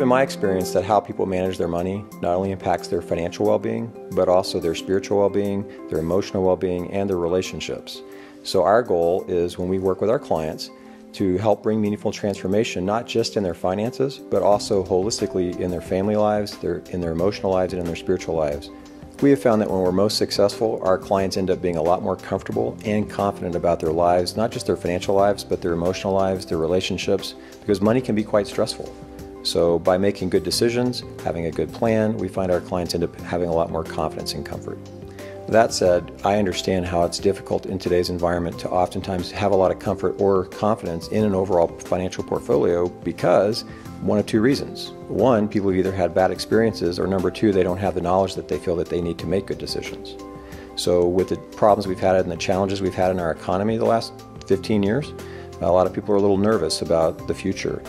been my experience that how people manage their money not only impacts their financial well being, but also their spiritual well being, their emotional well being, and their relationships. So, our goal is when we work with our clients to help bring meaningful transformation, not just in their finances, but also holistically in their family lives, their, in their emotional lives, and in their spiritual lives. We have found that when we're most successful, our clients end up being a lot more comfortable and confident about their lives, not just their financial lives, but their emotional lives, their relationships, because money can be quite stressful. So, by making good decisions, having a good plan, we find our clients end up having a lot more confidence and comfort. That said, I understand how it's difficult in today's environment to oftentimes have a lot of comfort or confidence in an overall financial portfolio because one of two reasons. One, people have either had bad experiences, or number two, they don't have the knowledge that they feel that they need to make good decisions. So, with the problems we've had and the challenges we've had in our economy the last 15 years, a lot of people are a little nervous about the future.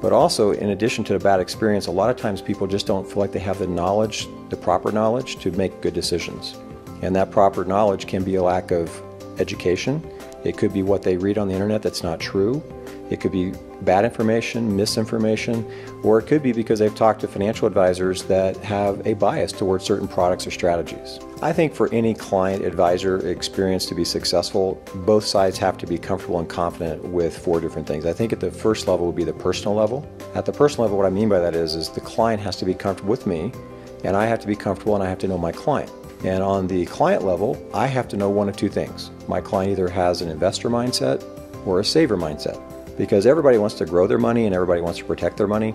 But also, in addition to a bad experience, a lot of times people just don't feel like they have the knowledge, the proper knowledge, to make good decisions. And that proper knowledge can be a lack of education. It could be what they read on the internet that's not true. It could be bad information, misinformation, or it could be because they've talked to financial advisors that have a bias towards certain products or strategies. I think for any client advisor experience to be successful, both sides have to be comfortable and confident with four different things. I think at the first level would be the personal level. At the personal level, what I mean by that is, is the client has to be comfortable with me, and I have to be comfortable and I have to know my client. And on the client level, I have to know one of two things. My client either has an investor mindset or a saver mindset because everybody wants to grow their money and everybody wants to protect their money.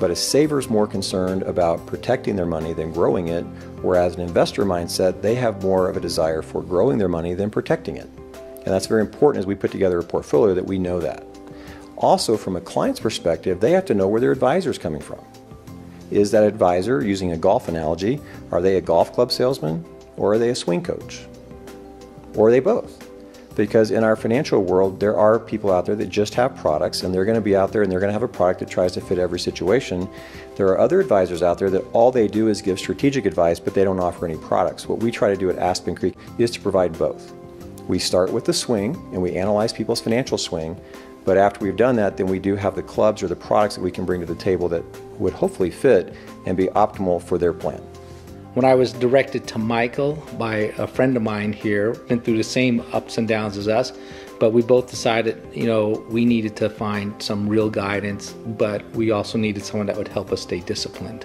But a saver is more concerned about protecting their money than growing it, whereas an investor mindset, they have more of a desire for growing their money than protecting it. And that's very important as we put together a portfolio that we know that. Also, from a client's perspective, they have to know where their advisor is coming from. Is that advisor, using a golf analogy, are they a golf club salesman or are they a swing coach? Or are they both? Because in our financial world, there are people out there that just have products and they're going to be out there and they're going to have a product that tries to fit every situation. There are other advisors out there that all they do is give strategic advice, but they don't offer any products. What we try to do at Aspen Creek is to provide both. We start with the swing and we analyze people's financial swing, but after we've done that, then we do have the clubs or the products that we can bring to the table that would hopefully fit and be optimal for their plan. When I was directed to Michael by a friend of mine here, been through the same ups and downs as us, but we both decided, you know, we needed to find some real guidance, but we also needed someone that would help us stay disciplined.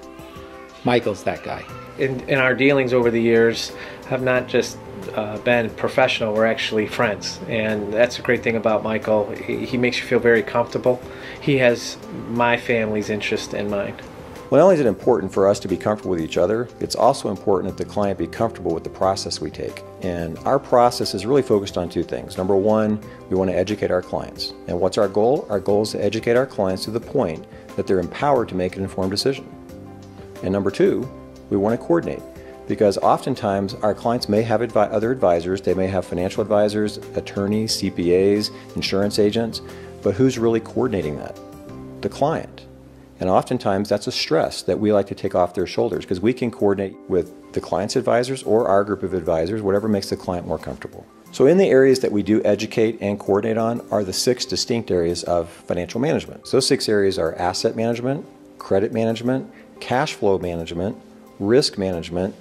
Michael's that guy. In, in our dealings over the years, have not just uh, been professional, we're actually friends. And that's a great thing about Michael. He, he makes you feel very comfortable. He has my family's interest in mind. Well, not only is it important for us to be comfortable with each other, it's also important that the client be comfortable with the process we take. And our process is really focused on two things. Number one, we want to educate our clients. And what's our goal? Our goal is to educate our clients to the point that they're empowered to make an informed decision. And number two, we want to coordinate because oftentimes our clients may have advi- other advisors, they may have financial advisors, attorneys, CPAs, insurance agents, but who's really coordinating that? The client. And oftentimes that's a stress that we like to take off their shoulders because we can coordinate with the client's advisors or our group of advisors, whatever makes the client more comfortable. So, in the areas that we do educate and coordinate on are the six distinct areas of financial management. So, those six areas are asset management, credit management, cash flow management, risk management,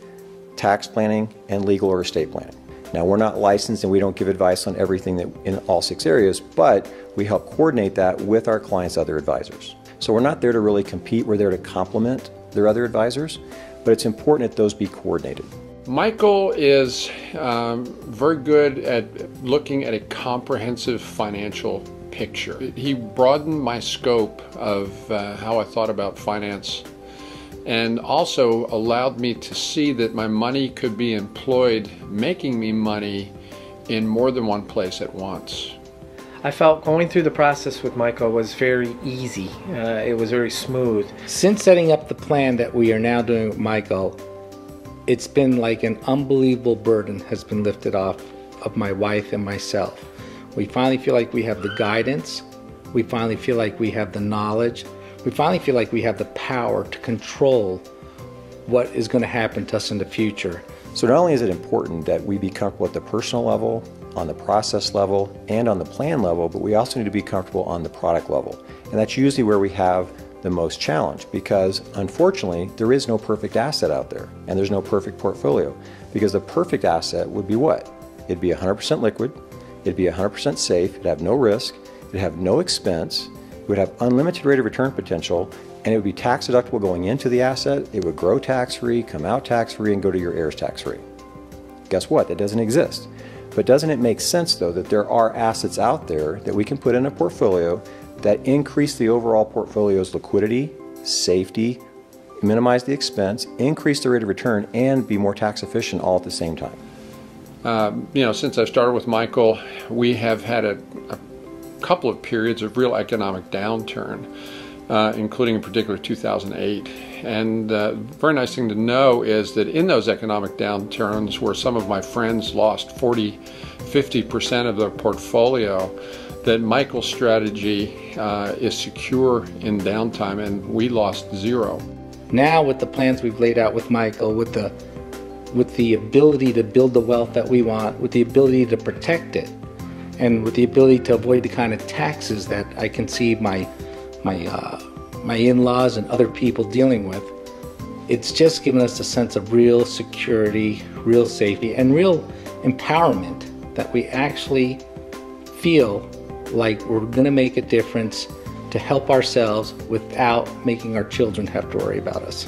tax planning, and legal or estate planning. Now, we're not licensed and we don't give advice on everything that in all six areas, but we help coordinate that with our clients' other advisors. So we're not there to really compete, we're there to complement their other advisors, but it's important that those be coordinated. Michael is um, very good at looking at a comprehensive financial picture. He broadened my scope of uh, how I thought about finance and also allowed me to see that my money could be employed making me money in more than one place at once. I felt going through the process with Michael was very easy. Uh, it was very smooth. Since setting up the plan that we are now doing with Michael, it's been like an unbelievable burden has been lifted off of my wife and myself. We finally feel like we have the guidance. We finally feel like we have the knowledge. We finally feel like we have the power to control what is going to happen to us in the future. So, not only is it important that we be comfortable at the personal level on the process level and on the plan level, but we also need to be comfortable on the product level. And that's usually where we have the most challenge because unfortunately there is no perfect asset out there and there's no perfect portfolio because the perfect asset would be what? It'd be 100% liquid, it'd be 100% safe, it'd have no risk, it'd have no expense, it would have unlimited rate of return potential, and it would be tax deductible going into the asset, it would grow tax free, come out tax free, and go to your heirs tax free. Guess what? That doesn't exist. But doesn't it make sense though that there are assets out there that we can put in a portfolio that increase the overall portfolio's liquidity, safety, minimize the expense, increase the rate of return, and be more tax efficient all at the same time? Um, you know, since I started with Michael, we have had a, a couple of periods of real economic downturn, uh, including in particular 2008. And uh, very nice thing to know is that in those economic downturns, where some of my friends lost 40, 50% of their portfolio, that Michael's strategy uh, is secure in downtime, and we lost zero. Now, with the plans we've laid out with Michael, with the with the ability to build the wealth that we want, with the ability to protect it, and with the ability to avoid the kind of taxes that I can see my my uh, my in-laws and other people dealing with, it's just given us a sense of real security, real safety, and real empowerment that we actually feel like we're going to make a difference to help ourselves without making our children have to worry about us.